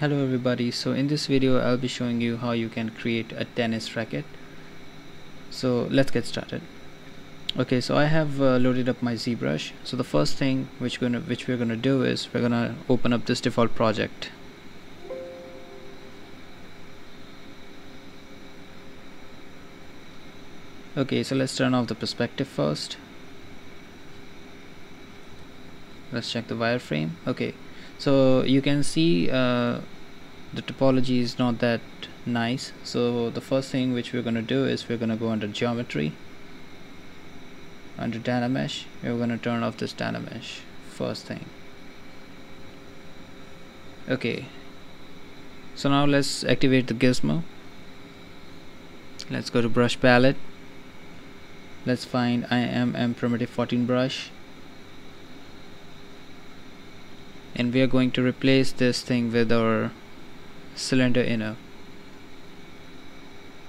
Hello everybody, so in this video I'll be showing you how you can create a tennis racket. So let's get started. Okay, so I have uh, loaded up my ZBrush. So the first thing which gonna which we're gonna do is we're gonna open up this default project. Okay, so let's turn off the perspective first. Let's check the wireframe. Okay, so you can see uh, the topology is not that nice. So the first thing which we're going to do is we're going to go under geometry under Dynamesh we're going to turn off this Dynamesh first thing. Okay. So now let's activate the gizmo. Let's go to brush palette. Let's find IMM primitive 14 brush and we are going to replace this thing with our cylinder inner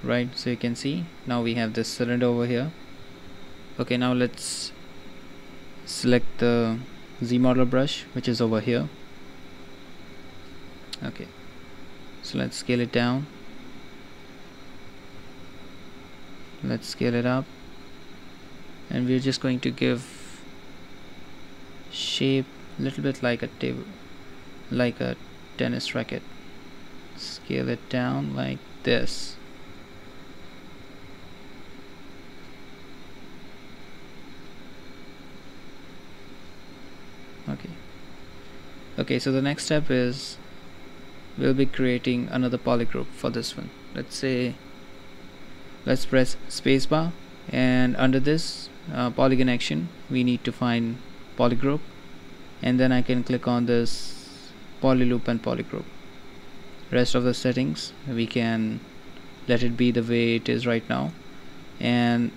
right? So you can see now we have this cylinder over here. Okay now let's select the ZModeler brush which is over here. Okay so let's scale it down. Let's scale it up. And we're just going to give shape little bit like a table like a tennis racket. Scale it down like this. Okay. Okay so the next step is we'll be creating another polygroup for this one. Let's say let's press spacebar and under this uh, polygon action we need to find polygroup and then I can click on this polyloop and polygroup rest of the settings we can let it be the way it is right now. And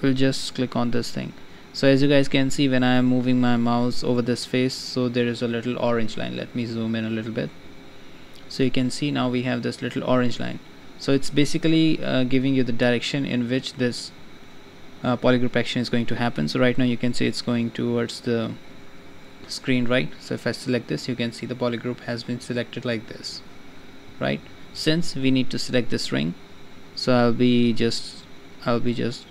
we'll just click on this thing. So as you guys can see when I am moving my mouse over this face so there is a little orange line. Let me zoom in a little bit. So you can see now we have this little orange line. So it's basically uh, giving you the direction in which this uh, polygroup action is going to happen. So right now you can see it's going towards the screen right? So if I select this you can see the polygroup has been selected like this right? Since we need to select this ring so I'll be just I'll be just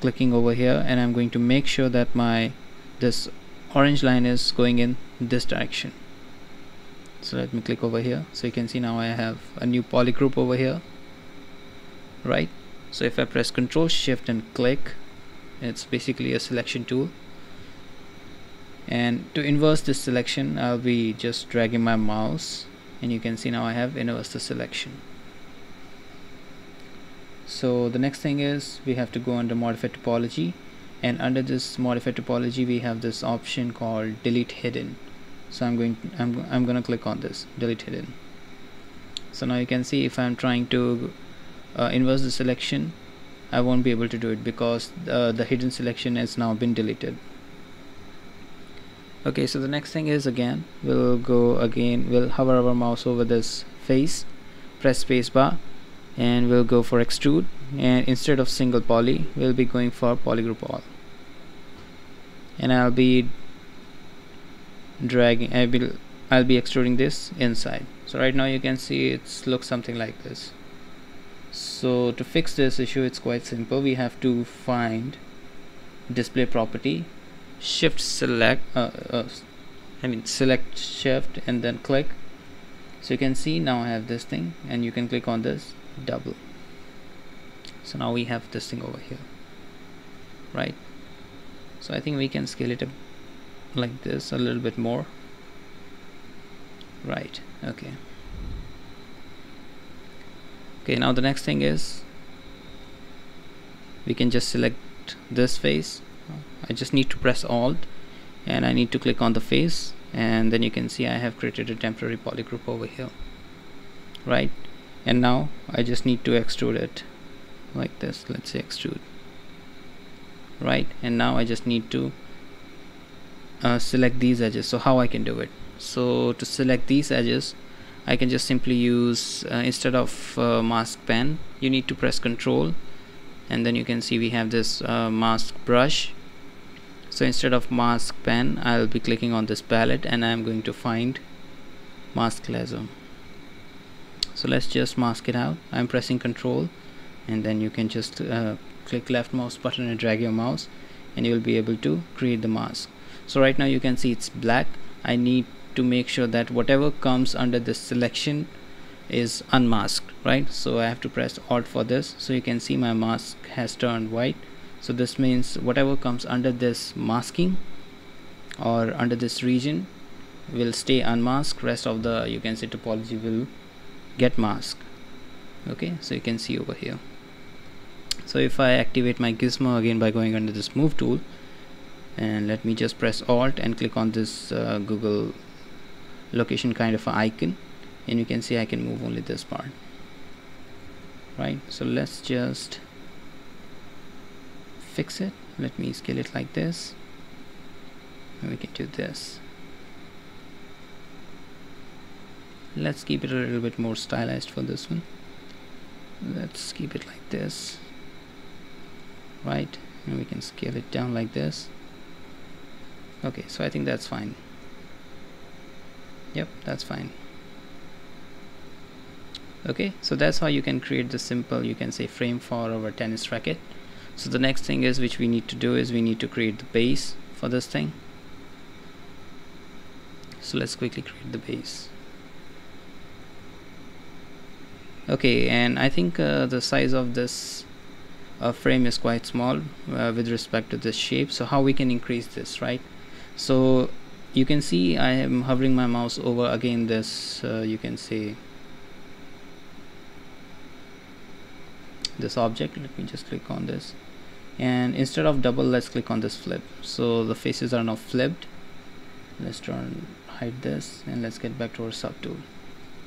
clicking over here and I'm going to make sure that my this orange line is going in this direction. So let me click over here. So you can see now I have a new polygroup over here right? So if I press ctrl shift and click it's basically a selection tool and to inverse this selection I'll be just dragging my mouse and you can see now I have inverse the selection. So the next thing is we have to go under modify topology and under this modify topology we have this option called delete hidden. So I'm going to, I'm, I'm gonna click on this delete hidden. So now you can see if I'm trying to uh, inverse the selection I won't be able to do it because uh, the hidden selection has now been deleted okay so the next thing is again we'll go again we'll hover our mouse over this face press spacebar and we'll go for extrude. And instead of single poly we'll be going for polygroup all. And I'll be dragging I will I'll be extruding this inside. So right now you can see it looks something like this. So to fix this issue it's quite simple. We have to find display property shift select uh, uh, I mean select shift and then click. So you can see now I have this thing and you can click on this double. So now we have this thing over here right? So I think we can scale it up like this a little bit more. Right okay. Okay now the next thing is we can just select this face I just need to press alt and I need to click on the face and then you can see I have created a temporary polygroup over here right? And now I just need to extrude it like this. Let's say extrude right? And now I just need to uh, select these edges. So how I can do it? So to select these edges I can just simply use uh, instead of uh, mask pen you need to press control and then you can see we have this uh, mask brush so instead of mask pen I'll be clicking on this palette and I'm going to find mask lasso so let's just mask it out. I'm pressing control and then you can just uh, click left mouse button and drag your mouse and you will be able to create the mask. So right now you can see it's black. I need to make sure that whatever comes under this selection is unmasked right? So I have to press alt for this. So you can see my mask has turned white so this means whatever comes under this masking or under this region will stay unmasked. Rest of the you can say topology will get masked. Okay so you can see over here. So if I activate my gizmo again by going under this move tool and let me just press alt and click on this uh, Google location kind of icon and you can see I can move only this part. Right so let's just fix it. Let me scale it like this. And we can do this. Let's keep it a little bit more stylized for this one. Let's keep it like this. Right. And we can scale it down like this. Okay so I think that's fine. Yep that's fine. Okay so that's how you can create the simple you can say frame for our tennis racket so the next thing is which we need to do is we need to create the base for this thing. So let's quickly create the base. Okay and I think uh, the size of this uh, frame is quite small uh, with respect to this shape. So how we can increase this right? So you can see I am hovering my mouse over again this uh, you can see this object. Let me just click on this and instead of double let's click on this flip. So the faces are now flipped. Let's turn hide this and let's get back to our subtool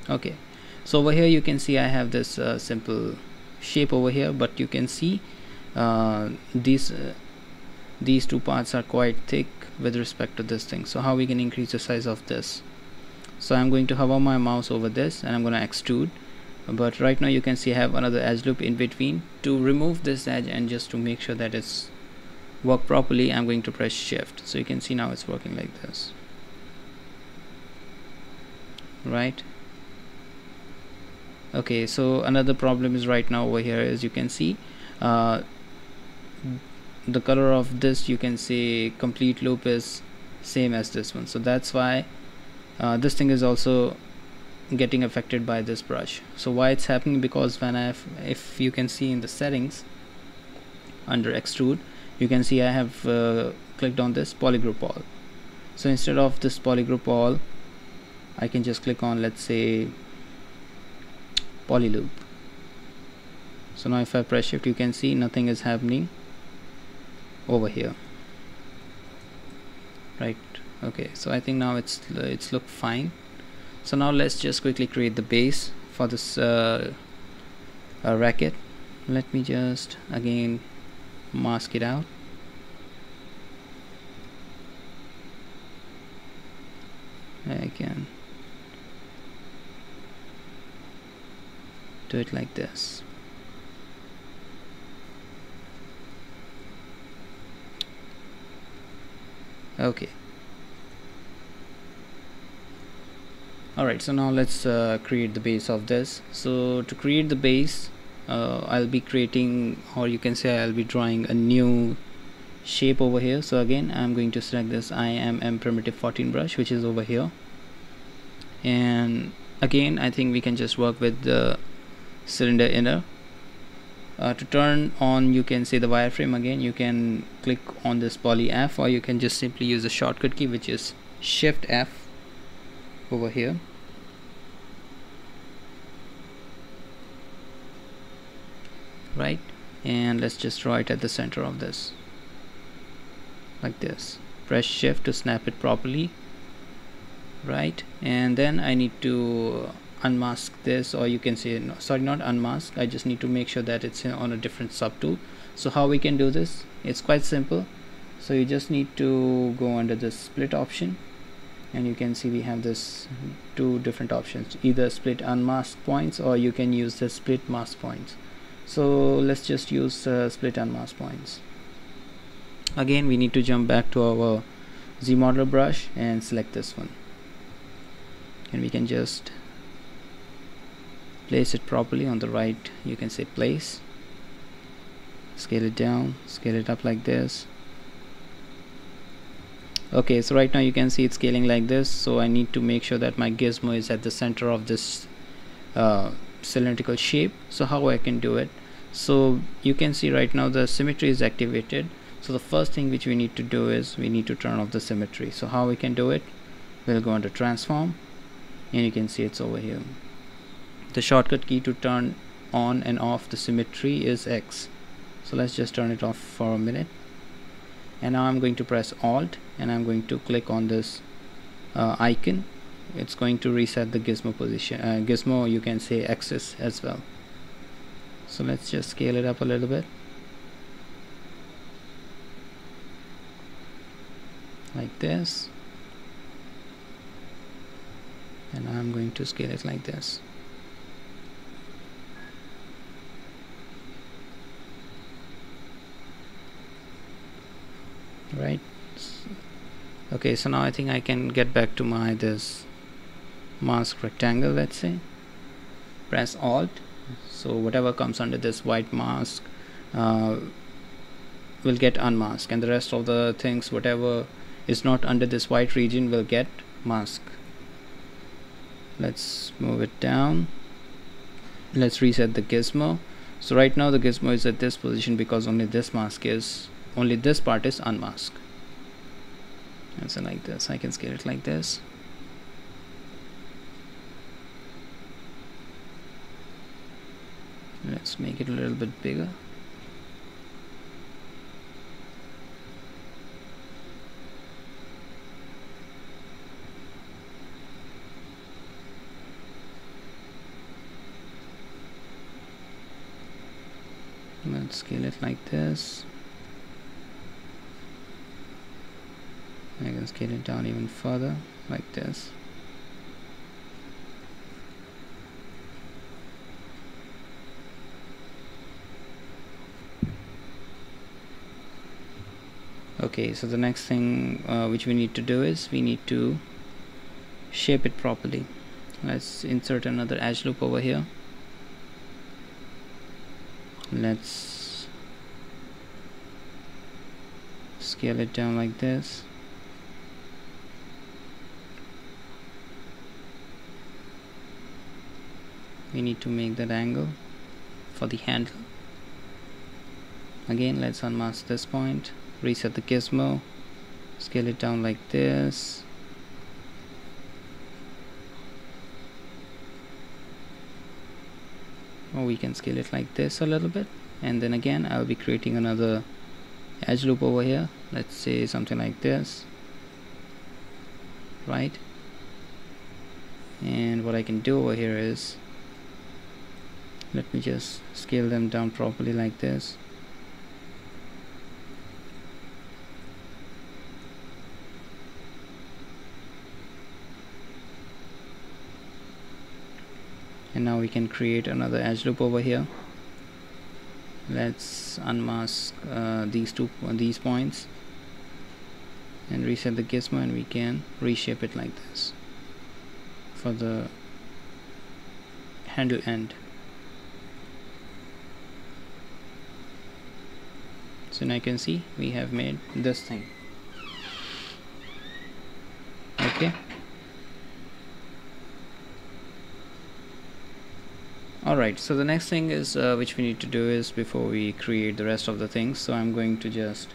okay. So over here you can see I have this uh, simple shape over here but you can see uh, these uh, these two parts are quite thick with respect to this thing. So how we can increase the size of this? So I'm going to hover my mouse over this and I'm going to extrude but right now you can see I have another edge loop in between. To remove this edge and just to make sure that it's work properly I'm going to press shift. So you can see now it's working like this. Right? Okay so another problem is right now over here as you can see. Uh, the color of this you can see complete loop is same as this one. So that's why uh, this thing is also getting affected by this brush. So why it's happening? Because when I have if you can see in the settings under extrude you can see I have uh, clicked on this polygroup all. So instead of this polygroup all I can just click on let's say poly loop so now if I press shift you can see nothing is happening over here. Right? Okay. So I think now it's it's look fine so now let's just quickly create the base for this uh, uh, racket. Let me just again mask it out. I can do it like this. Okay alright so now let's uh, create the base of this. So to create the base uh, I'll be creating or you can say I'll be drawing a new shape over here. So again I'm going to select this IMM primitive 14 brush which is over here. And again I think we can just work with the cylinder inner. Uh, to turn on you can say the wireframe again. You can click on this poly F or you can just simply use the shortcut key which is shift F over here. Right? And let's just draw it at the center of this. Like this. Press shift to snap it properly. Right? And then I need to unmask this or you can say no, sorry not unmask. I just need to make sure that it's on a different subtool. So how we can do this? It's quite simple. So you just need to go under the split option and you can see we have this two different options either split unmask points or you can use the split mask points. So let's just use uh, split unmask points. Again we need to jump back to our ZModeler brush and select this one. And we can just place it properly on the right you can say place scale it down scale it up like this okay so right now you can see it's scaling like this. So I need to make sure that my gizmo is at the center of this uh, cylindrical shape. So how I can do it? So you can see right now the symmetry is activated. So the first thing which we need to do is we need to turn off the symmetry. So how we can do it? We'll go under transform and you can see it's over here. The shortcut key to turn on and off the symmetry is X. So let's just turn it off for a minute and now I'm going to press alt and I'm going to click on this uh, icon. It's going to reset the gizmo position uh, gizmo you can say axis as well. So let's just scale it up a little bit. Like this. And I'm going to scale it like this right? Okay so now I think I can get back to my this mask rectangle let's say. Press alt. So whatever comes under this white mask uh, will get unmasked. And the rest of the things whatever is not under this white region will get mask let's move it down. Let's reset the gizmo. So right now the gizmo is at this position because only this mask is only this part is unmasked. And so like this I can scale it like this. Let's make it a little bit bigger. Let's scale it like this I can scale it down even further like this. Okay so the next thing uh, which we need to do is we need to shape it properly. Let's insert another edge loop over here. Let's scale it down like this we need to make that angle for the handle. Again let's unmask this point. Reset the gizmo. Scale it down like this. Or we can scale it like this a little bit. And then again I'll be creating another edge loop over here. Let's say something like this. Right? And what I can do over here is let me just scale them down properly like this. And now we can create another edge loop over here. Let's unmask uh, these two uh, these points and reset the gizmo and we can reshape it like this for the handle end now you can see we have made this thing. Okay. Alright so the next thing is uh, which we need to do is before we create the rest of the things so I'm going to just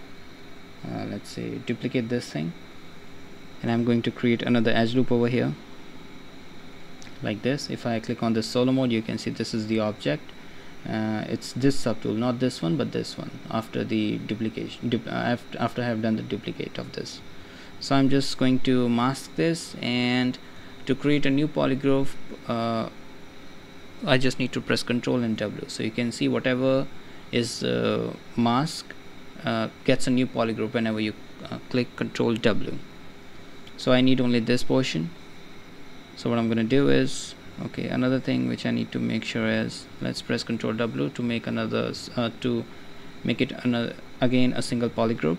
uh, let's say duplicate this thing. And I'm going to create another edge loop over here. Like this. If I click on the solo mode you can see this is the object uh, it's this subtool not this one but this one after the duplication du uh, after I have done the duplicate of this. So I'm just going to mask this and to create a new polygroup uh, I just need to press Control and W. So you can see whatever is uh, mask uh, gets a new polygroup whenever you uh, click Control W. So I need only this portion. So what I'm gonna do is okay another thing which I need to make sure is let's press Control W to make another uh, to make it another again a single polygroup.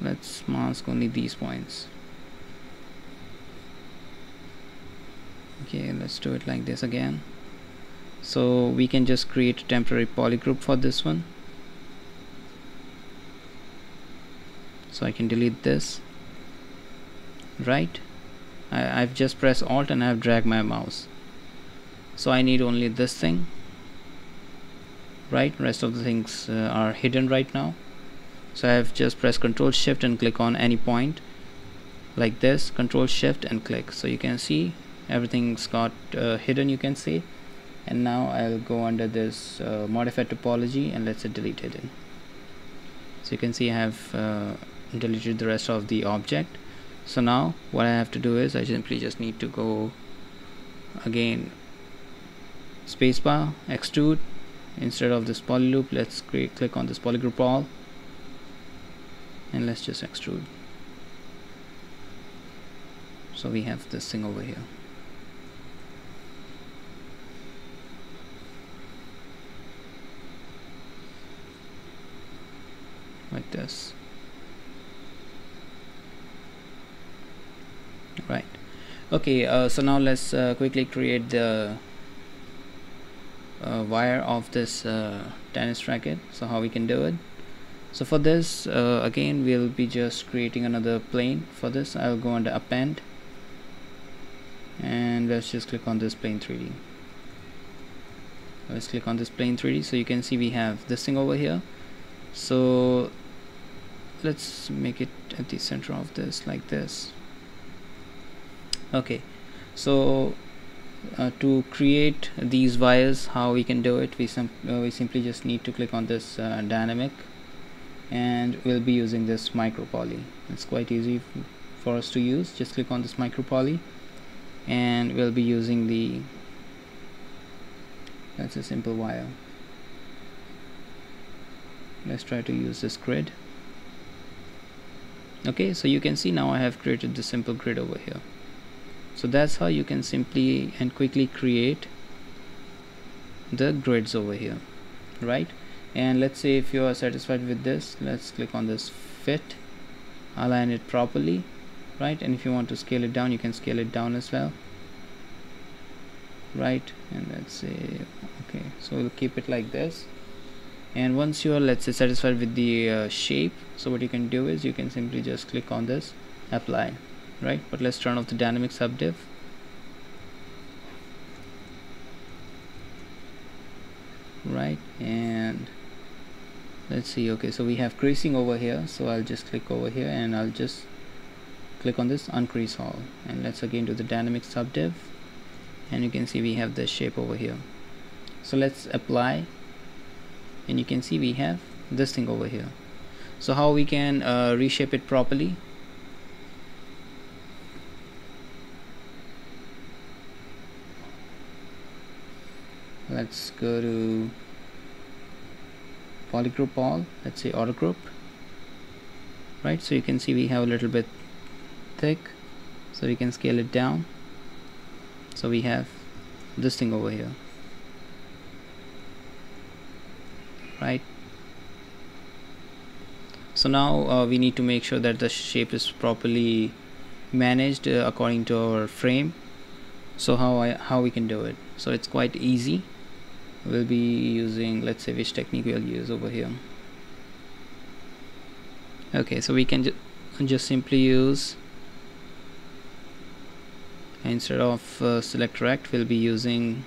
Let's mask only these points. Okay let's do it like this again. So we can just create a temporary polygroup for this one. So I can delete this. Right? I, I've just pressed alt and I've dragged my mouse so I need only this thing. Right? Rest of the things uh, are hidden right now. So I have just pressed control shift and click on any point. Like this control shift and click. So you can see everything's got uh, hidden you can see. And now I'll go under this uh, modify topology and let's say delete hidden. So you can see I have uh, deleted the rest of the object. So now what I have to do is I simply just need to go again spacebar extrude. Instead of this poly loop let's click on this poly polygroup all. And let's just extrude. So we have this thing over here. Like this. Right. Okay uh, so now let's uh, quickly create the uh, wire of this uh, tennis racket so how we can do it. So for this uh, again we'll be just creating another plane for this. I'll go under append and let's just click on this plane 3d let's click on this plane 3d so you can see we have this thing over here. So let's make it at the center of this like this. Okay so uh, to create these wires how we can do it we, uh, we simply just need to click on this uh, dynamic and we'll be using this micro poly it's quite easy for us to use. Just click on this micro poly and we'll be using the that's a simple wire. Let's try to use this grid. Okay so you can see now I have created the simple grid over here so that's how you can simply and quickly create the grids over here right? And let's say if you are satisfied with this let's click on this fit align it properly right? And if you want to scale it down you can scale it down as well right? And let's say okay so we'll keep it like this. And once you are let's say satisfied with the uh, shape so what you can do is you can simply just click on this apply right? But let's turn off the dynamic subdiv. Right and let's see okay so we have creasing over here so I'll just click over here and I'll just click on this uncrease all. And let's again do the dynamic subdiv and you can see we have the shape over here. So let's apply and you can see we have this thing over here. So how we can uh, reshape it properly let's go to polygroup all let's say auto group right so you can see we have a little bit thick so we can scale it down. So we have this thing over here. Right. So now uh, we need to make sure that the shape is properly managed uh, according to our frame. So how I how we can do it. So it's quite easy we'll be using let's say which technique we'll use over here. Okay so we can ju just simply use instead of uh, select rect we'll be using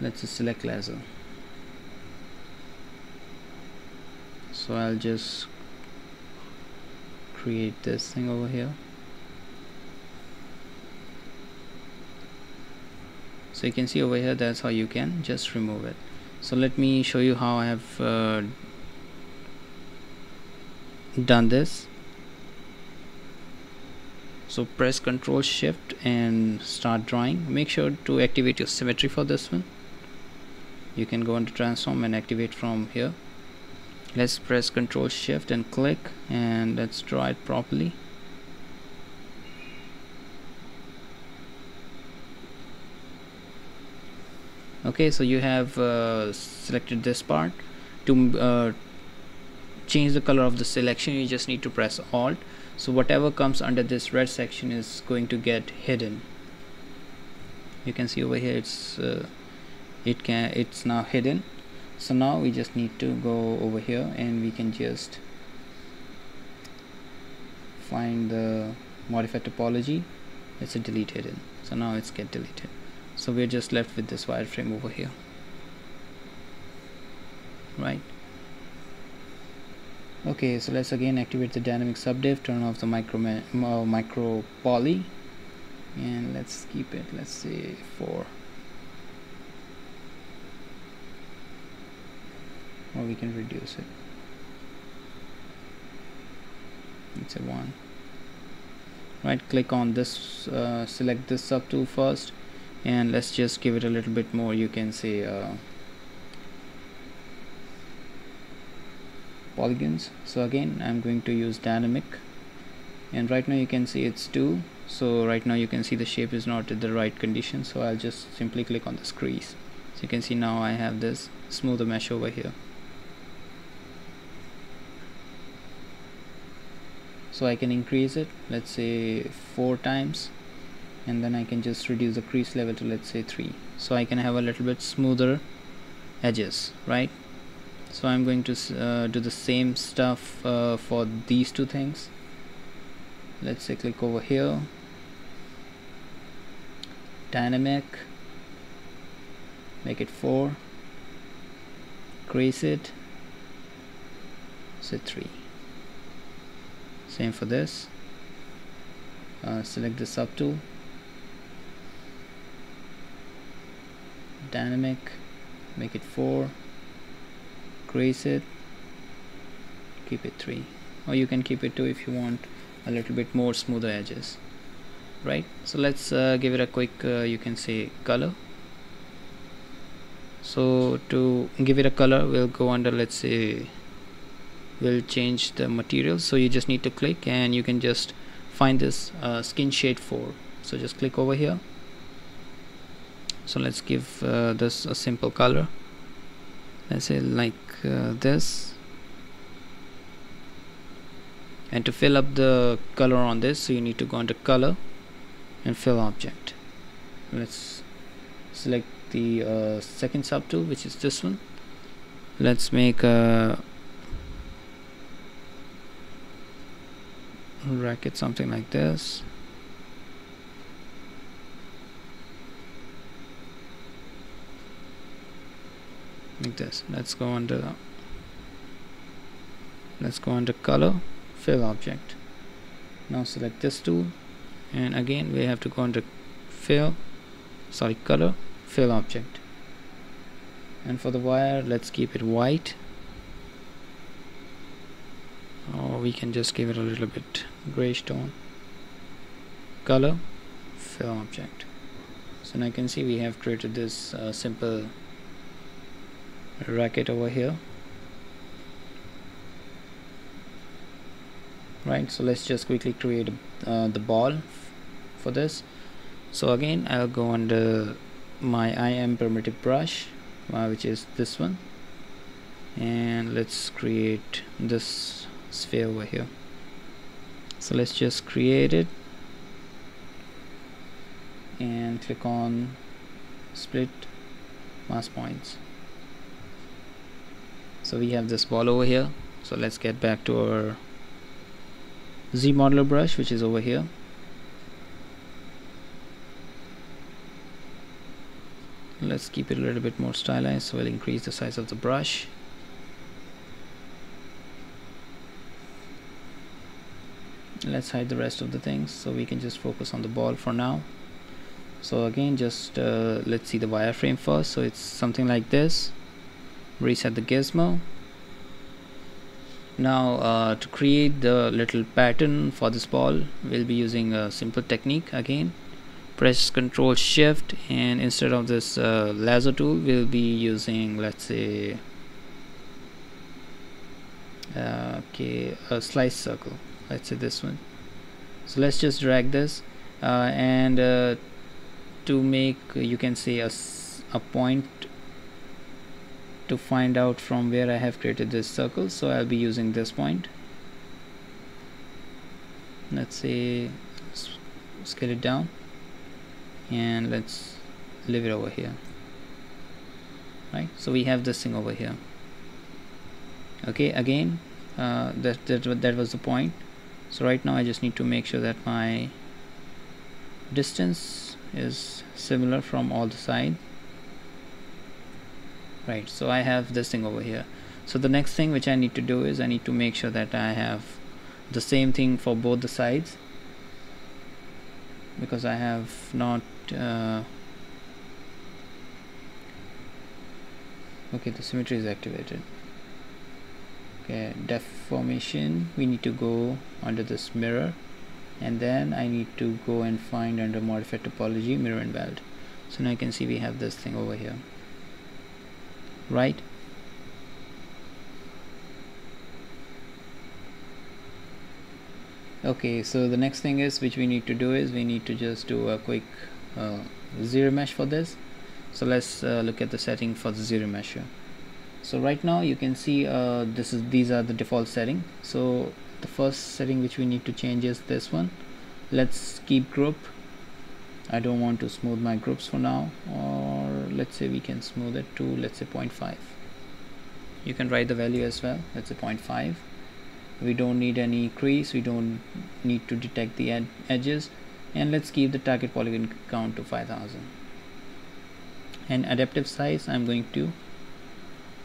let's just select lasso. So I'll just create this thing over here so you can see over here that's how you can just remove it. So let me show you how I have uh, done this. So press ctrl shift and start drawing. Make sure to activate your symmetry for this one. You can go into transform and activate from here. Let's press ctrl shift and click and let's draw it properly okay so you have uh, selected this part. To uh, change the color of the selection you just need to press alt. So whatever comes under this red section is going to get hidden. You can see over here it's uh, it can it's now hidden. So now we just need to go over here and we can just find the modify topology. It's a delete hidden. So now it's get deleted so we're just left with this wireframe over here. Right? Okay so let's again activate the dynamic subdiv turn off the micro uh, micro poly and let's keep it let's say 4 or we can reduce it. It's a 1 right click on this uh, select this subtool first and let's just give it a little bit more. You can say uh, polygons. So again I'm going to use dynamic. And right now you can see it's 2 so right now you can see the shape is not at the right condition. So I'll just simply click on the crease. So you can see now I have this smoother mesh over here. So I can increase it let's say four times and then I can just reduce the crease level to let's say 3 so I can have a little bit smoother edges right? So I'm going to uh, do the same stuff uh, for these two things. Let's say click over here. Dynamic. Make it 4 crease it. Set 3 same for this. Uh, select the subtool dynamic make it 4 increase it keep it 3 or you can keep it 2 if you want a little bit more smoother edges right? So let's uh, give it a quick uh, you can say color. So to give it a color we'll go under let's say we'll change the material. So you just need to click and you can just find this uh, skin shade 4 so just click over here so let's give uh, this a simple color. Let's say like uh, this. And to fill up the color on this so you need to go into color and fill object. Let's select the uh, second subtool which is this one. Let's make a racket something like this like this. Let's go under let's go under color fill object. Now select this tool and again we have to go under fill sorry color fill object. And for the wire let's keep it white. Or we can just give it a little bit grayish tone. Color fill object. So now you can see we have created this uh, simple racket over here. Right so let's just quickly create uh, the ball for this. So again I'll go under my IM primitive brush uh, which is this one. And let's create this sphere over here. So let's just create it. And click on split mask points so we have this ball over here. So let's get back to our ZModeler brush which is over here. Let's keep it a little bit more stylized so we'll increase the size of the brush. Let's hide the rest of the things so we can just focus on the ball for now. So again just uh, let's see the wireframe first. So it's something like this reset the gizmo. Now uh, to create the little pattern for this ball we'll be using a simple technique again. Press ctrl shift and instead of this uh, lasso tool we'll be using let's say uh, okay a slice circle. Let's say this one. So let's just drag this uh, and uh, to make you can say a, a point to find out from where I have created this circle so I'll be using this point. Let's say scale it down and let's leave it over here. Right? So we have this thing over here. Okay again uh, that, that that was the point. So right now I just need to make sure that my distance is similar from all the sides right so I have this thing over here. So the next thing which I need to do is I need to make sure that I have the same thing for both the sides. Because I have not uh, okay the symmetry is activated. Okay deformation we need to go under this mirror. And then I need to go and find under modified topology mirror and weld. So now you can see we have this thing over here right? Okay so the next thing is which we need to do is we need to just do a quick uh, zero mesh for this. So let's uh, look at the setting for the ZRemesher. So right now you can see uh, this is these are the default setting. So the first setting which we need to change is this one. Let's keep group I don't want to smooth my groups for now or let's say we can smooth it to let's say 0.5 you can write the value as well let's say 0.5 we don't need any crease we don't need to detect the ed edges and let's keep the target polygon count to 5000 and adaptive size I'm going to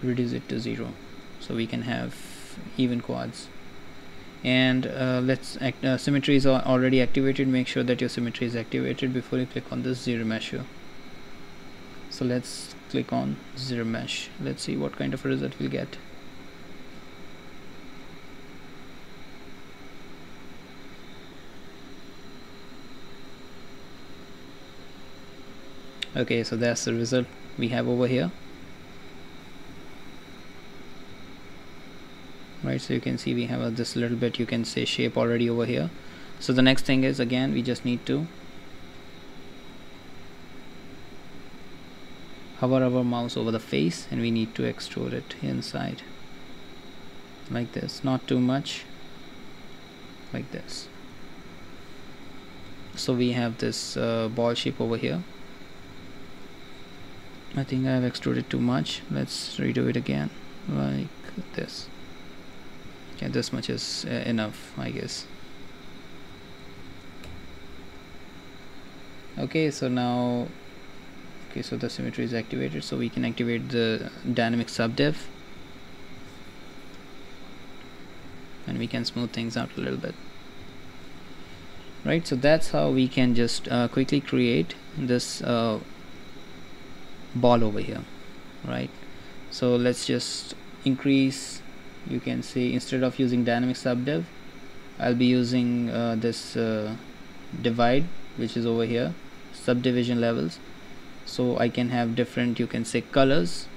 reduce it to zero so we can have even quads and uh, let's act, uh, symmetry is already activated. Make sure that your symmetry is activated before you click on this ZRemesher. So let's click on zero mesh. Let's see what kind of a result we'll get. Okay so that's the result we have over here right? So you can see we have this little bit you can say shape already over here. So the next thing is again we just need to hover our mouse over the face and we need to extrude it inside like this. Not too much like this. So we have this uh, ball shape over here. I think I've extruded too much. Let's redo it again like this okay this much is uh, enough I guess. Okay so now okay so the symmetry is activated so we can activate the dynamic subdiv. And we can smooth things out a little bit. Right so that's how we can just uh, quickly create this uh, ball over here. Right? So let's just increase you can see instead of using dynamic subdiv I'll be using uh, this uh, divide which is over here subdivision levels. So I can have different you can say colors.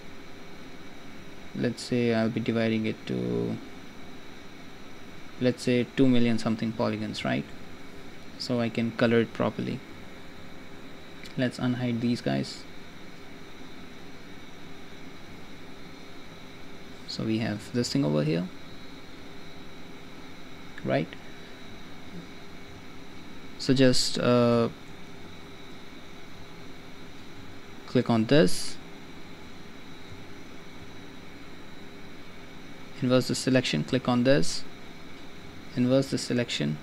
Let's say I'll be dividing it to let's say 2 million something polygons right? So I can color it properly. Let's unhide these guys so we have this thing over here right? So just uh, click on this. Inverse the selection click on this. Inverse the selection.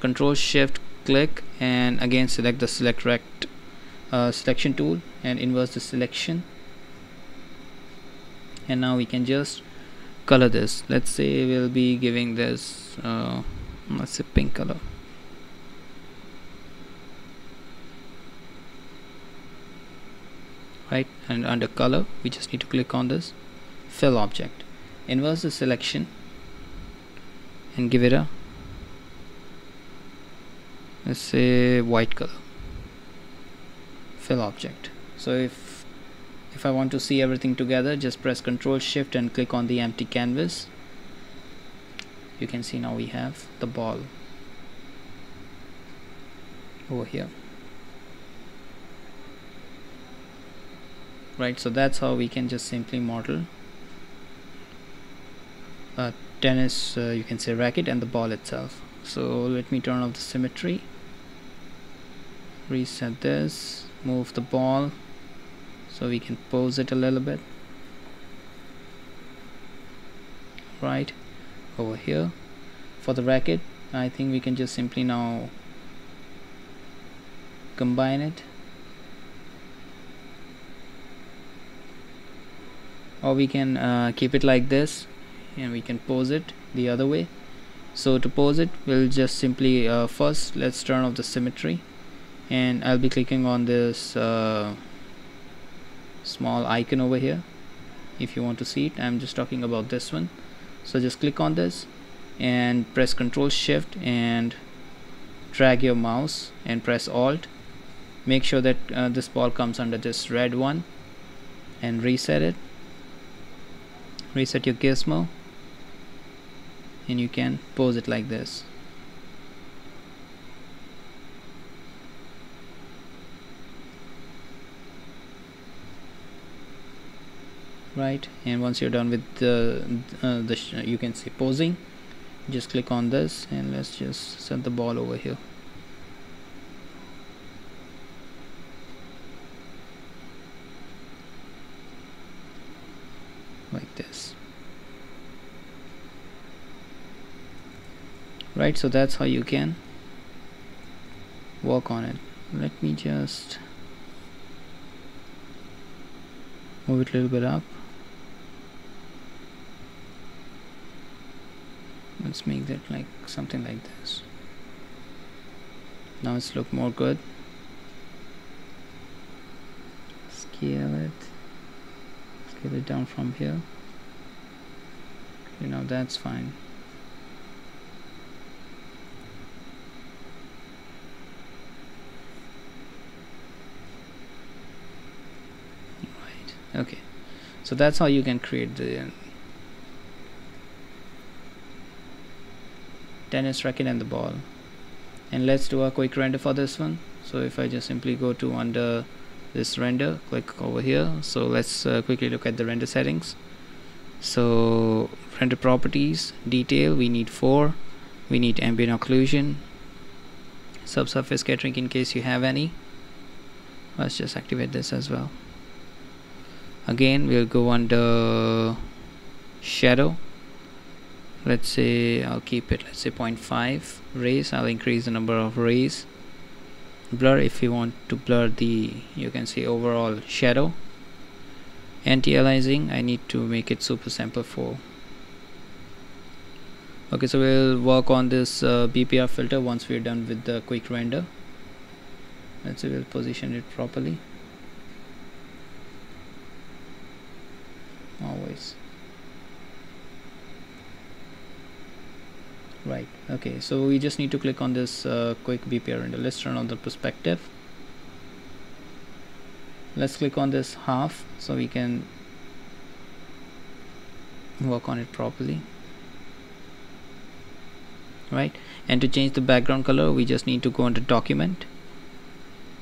Control shift click and again select the select rect uh, selection tool and inverse the selection. And now we can just color this. Let's say we'll be giving this uh, let's say pink color. Right? And under color we just need to click on this. Fill object. Inverse the selection and give it a let's say white color. Fill object. So if if I want to see everything together just press ctrl shift and click on the empty canvas. You can see now we have the ball over here. Right so that's how we can just simply model a tennis uh, you can say racket and the ball itself. So let me turn off the symmetry. Reset this. Move the ball so we can pose it a little bit. Right over here. For the racket I think we can just simply now combine it. Or we can uh, keep it like this and we can pose it the other way. So to pose it we'll just simply uh, first let's turn off the symmetry. And I'll be clicking on this uh, small icon over here. If you want to see it I'm just talking about this one. So just click on this and press ctrl shift and drag your mouse and press alt. Make sure that uh, this ball comes under this red one and reset it. Reset your gizmo and you can pose it like this right? And once you're done with the, uh, the you can see posing just click on this and let's just set the ball over here. Like this. Right so that's how you can work on it. Let me just move it a little bit up let's make that like something like this. Now it's look more good. Scale it. Scale it down from here. You know that's fine. Right. Okay. So that's how you can create the tennis racket and the ball. And let's do a quick render for this one. So if I just simply go to under this render click over here. So let's uh, quickly look at the render settings. So render properties detail we need 4 we need ambient occlusion. Subsurface scattering in case you have any. Let's just activate this as well. Again we'll go under shadow let's say I'll keep it let's say 0.5 rays. I'll increase the number of rays. Blur if you want to blur the you can see overall shadow. Anti-aliasing I need to make it super sample 4 okay so we'll work on this uh, BPR filter once we're done with the quick render. Let's say we'll position it properly. Always right. Okay. So we just need to click on this uh, quick BPR render let's turn on the perspective. Let's click on this half so we can work on it properly. Right. And to change the background color we just need to go into document.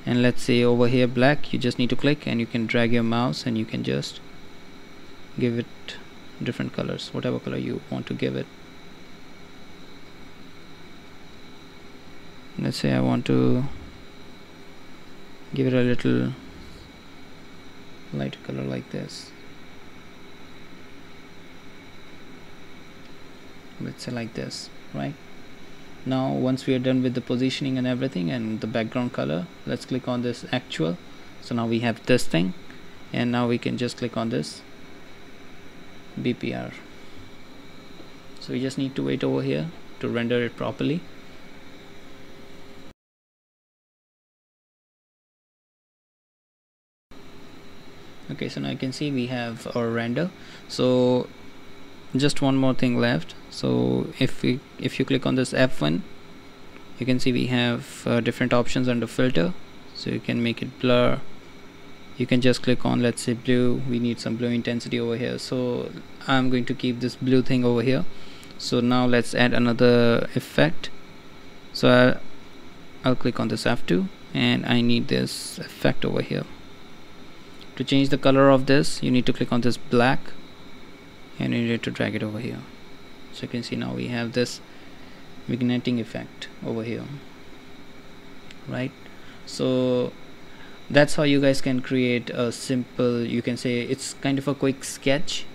And let's say over here black you just need to click and you can drag your mouse and you can just give it different colors whatever color you want to give it let's say I want to give it a little lighter color like this. Let's say like this right? Now once we are done with the positioning and everything and the background color let's click on this actual. So now we have this thing. And now we can just click on this BPR so we just need to wait over here to render it properly okay so now you can see we have our render. So just one more thing left. So if we if you click on this F1 you can see we have uh, different options under filter. So you can make it blur. You can just click on let's say blue. We need some blue intensity over here. So I'm going to keep this blue thing over here. So now let's add another effect. So I'll, I'll click on this F2 and I need this effect over here to change the color of this you need to click on this black and you need to drag it over here. So you can see now we have this vignetting effect over here right? So that's how you guys can create a simple you can say it's kind of a quick sketch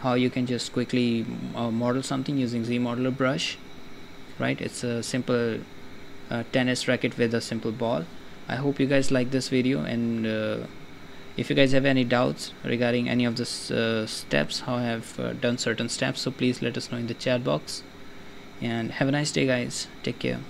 how you can just quickly uh, model something using ZModeler brush right? It's a simple uh, tennis racket with a simple ball. I hope you guys like this video and uh, if you guys have any doubts regarding any of the uh, steps how I have uh, done certain steps so please let us know in the chat box. And have a nice day guys. Take care